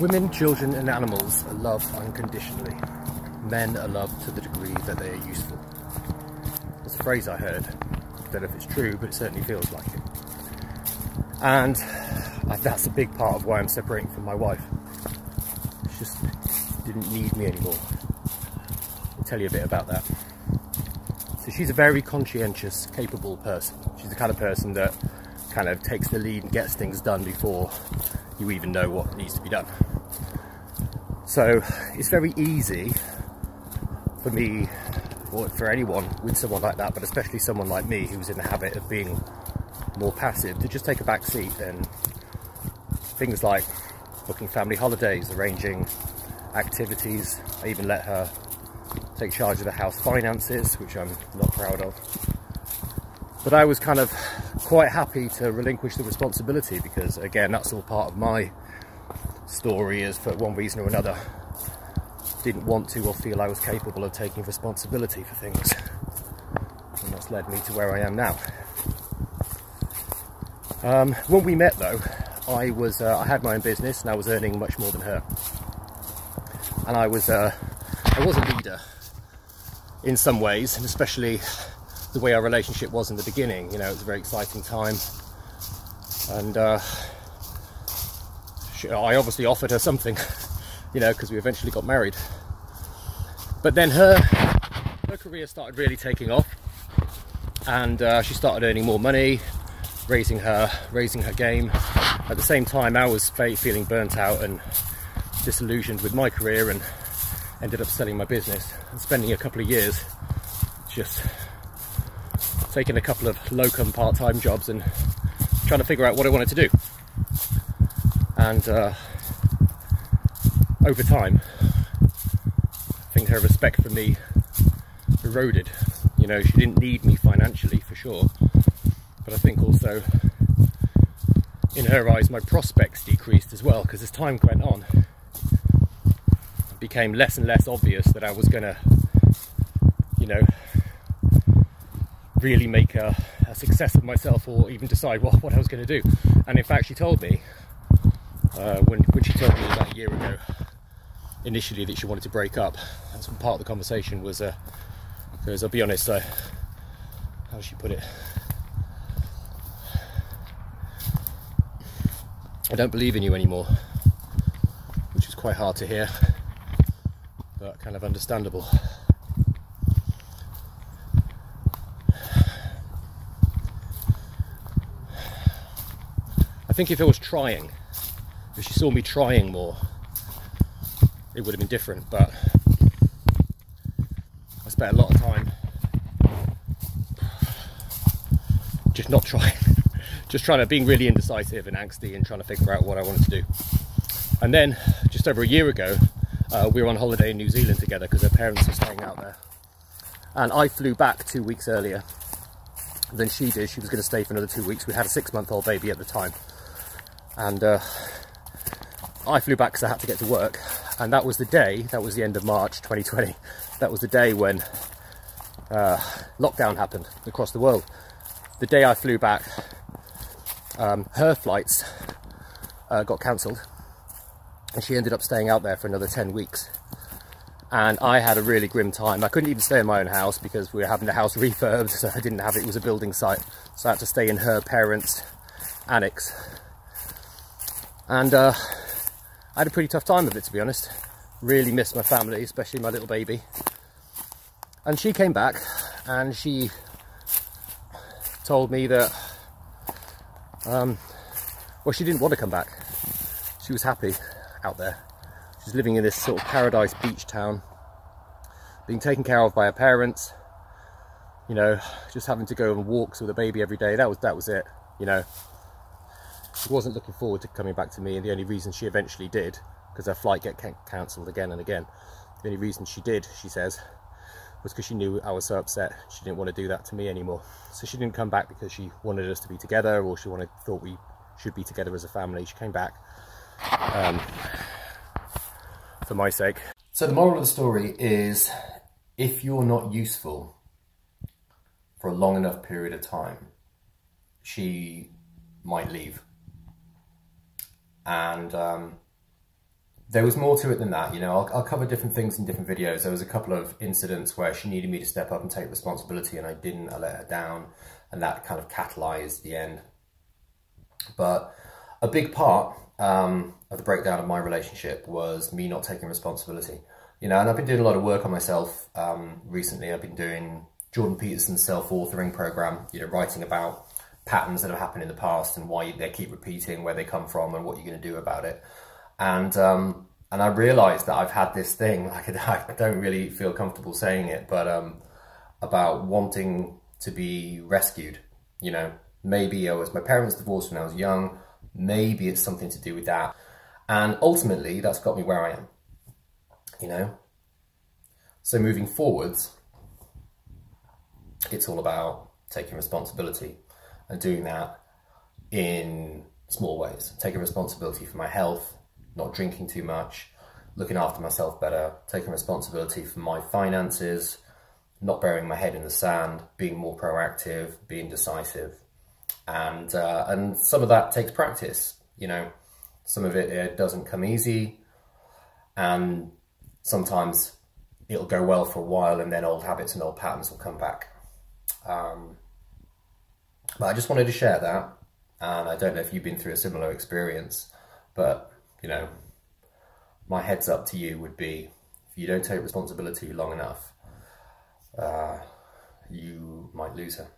Women, children, and animals are loved unconditionally. Men are loved to the degree that they are useful. That's a phrase I heard. I don't know if it's true, but it certainly feels like it. And uh, that's a big part of why I'm separating from my wife. She just didn't need me anymore. I'll tell you a bit about that. So she's a very conscientious, capable person. She's the kind of person that kind of takes the lead and gets things done before you even know what needs to be done. So it's very easy for me or for anyone with someone like that, but especially someone like me who's in the habit of being more passive, to just take a back seat and things like booking family holidays, arranging activities. I even let her take charge of the house finances, which I'm not proud of. But I was kind of quite happy to relinquish the responsibility because, again, that's all part of my story is for one reason or another didn't want to or feel I was capable of taking responsibility for things. And that's led me to where I am now. Um, when we met though, I was uh, I had my own business and I was earning much more than her. And I was uh, I was a leader in some ways, and especially the way our relationship was in the beginning. You know, it was a very exciting time, and uh, I obviously offered her something, you know, because we eventually got married. But then her her career started really taking off, and uh, she started earning more money, raising her raising her game. At the same time, I was feeling burnt out and disillusioned with my career, and ended up selling my business and spending a couple of years just taking a couple of locum part-time jobs and trying to figure out what I wanted to do. And uh, over time, I think her respect for me eroded. You know, she didn't need me financially for sure, but I think also in her eyes my prospects decreased as well because as time went on, it became less and less obvious that I was going to, you know, really make a, a, success of myself or even decide what, what I was going to do. And in fact, she told me uh, when, when she told me about a year ago initially that she wanted to break up. That's part of the conversation was uh, because I'll be honest, uh, how she put it? I don't believe in you anymore, which is quite hard to hear, but kind of understandable. I think if I was trying, if she saw me trying more, it would have been different, but I spent a lot of time just not trying, just trying to being really indecisive and angsty and trying to figure out what I wanted to do. And then just over a year ago, uh, we were on holiday in New Zealand together because her parents were staying out there. And I flew back two weeks earlier than she did. She was going to stay for another two weeks. We had a six month old baby at the time. And uh, I flew back because I had to get to work. And that was the day, that was the end of March 2020. That was the day when uh, lockdown happened across the world. The day I flew back, um, her flights uh, got cancelled and she ended up staying out there for another 10 weeks. And I had a really grim time. I couldn't even stay in my own house because we were having the house refurbed, so I didn't have it, it was a building site. So I had to stay in her parents' annex. And uh, I had a pretty tough time of it, to be honest. Really missed my family, especially my little baby. And she came back and she told me that, um, well, she didn't want to come back. She was happy out there. She's living in this sort of paradise beach town, being taken care of by her parents, you know, just having to go on walks with a baby every day. That was, that was it, you know. She wasn't looking forward to coming back to me and the only reason she eventually did, because her flight get cancelled again and again, the only reason she did, she says, was because she knew I was so upset. She didn't want to do that to me anymore. So she didn't come back because she wanted us to be together or she wanted thought we should be together as a family. She came back um, for my sake. So the moral of the story is if you're not useful for a long enough period of time, she might leave. And um, there was more to it than that. You know, I'll, I'll, cover different things in different videos. There was a couple of incidents where she needed me to step up and take responsibility and I didn't, I let her down and that kind of catalyzed the end. But a big part um, of the breakdown of my relationship was me not taking responsibility. You know, and I've been doing a lot of work on myself um, recently. I've been doing Jordan Peterson's self-authoring program, you know, writing about patterns that have happened in the past and why they keep repeating, where they come from and what you're going to do about it. And um, and I realized that I've had this thing, like I don't really feel comfortable saying it, but um, about wanting to be rescued. You know, maybe I was, my parents divorced when I was young, maybe it's something to do with that. And ultimately, that's got me where I am, you know? So moving forwards, it's all about taking responsibility and doing that in small ways. Taking responsibility for my health, not drinking too much, looking after myself better, taking responsibility for my finances, not burying my head in the sand, being more proactive, being decisive. And, uh, and some of that takes practice, you know, some of it, it doesn't come easy and sometimes it'll go well for a while and then old habits and old patterns will come back. Um, but I just wanted to share that. And I don't know if you've been through a similar experience, but you know, my heads up to you would be if you don't take responsibility long enough, uh, you might lose her.